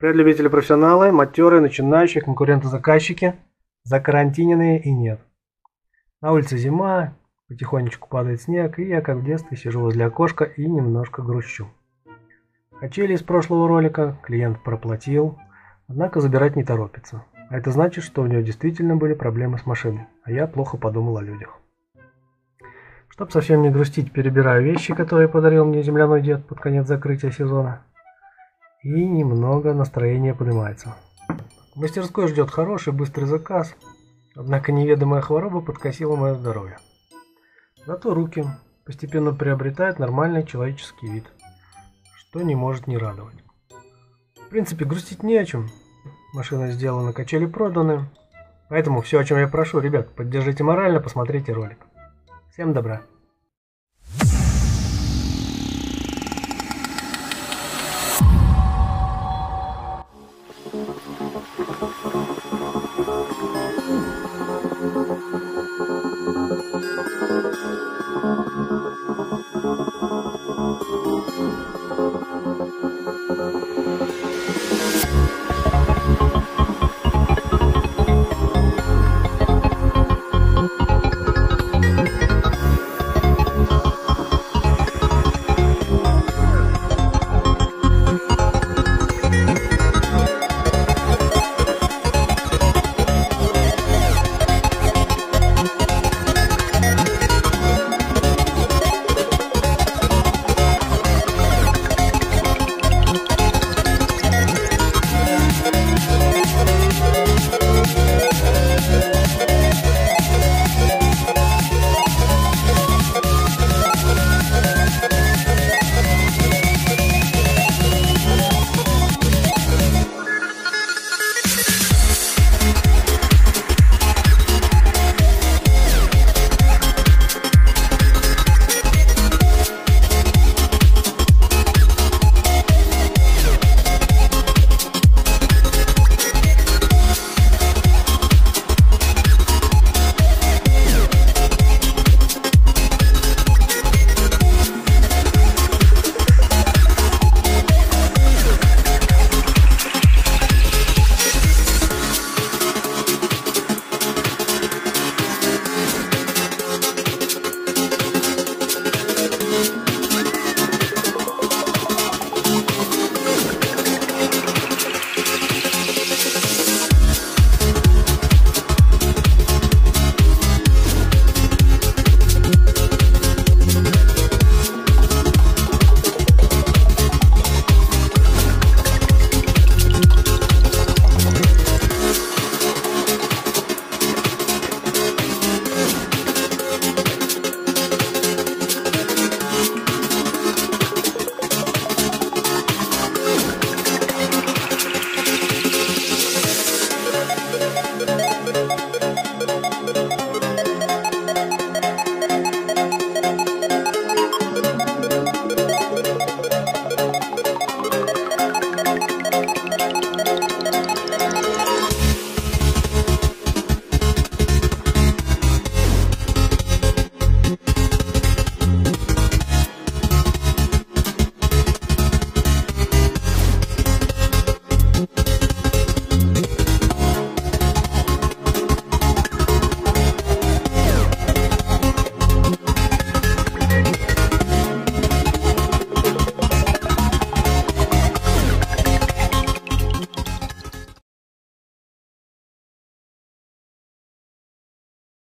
Привет, любители профессионалы, матерые, начинающие, конкуренты-заказчики, закарантиненные и нет. На улице зима, потихонечку падает снег, и я, как в детстве, сижу возле окошка и немножко грущу. Качели из прошлого ролика клиент проплатил, однако забирать не торопится. А это значит, что у него действительно были проблемы с машиной, а я плохо подумал о людях. Чтоб совсем не грустить, перебираю вещи, которые подарил мне земляной дед под конец закрытия сезона. И немного настроение поднимается. В мастерской ждет хороший быстрый заказ, однако неведомая хвороба подкосила мое здоровье. Зато руки постепенно приобретают нормальный человеческий вид, что не может не радовать. В принципе, грустить не о чем. Машина сделана, качели проданы. Поэтому все, о чем я прошу, ребят, поддержите морально, посмотрите ролик. Всем добра.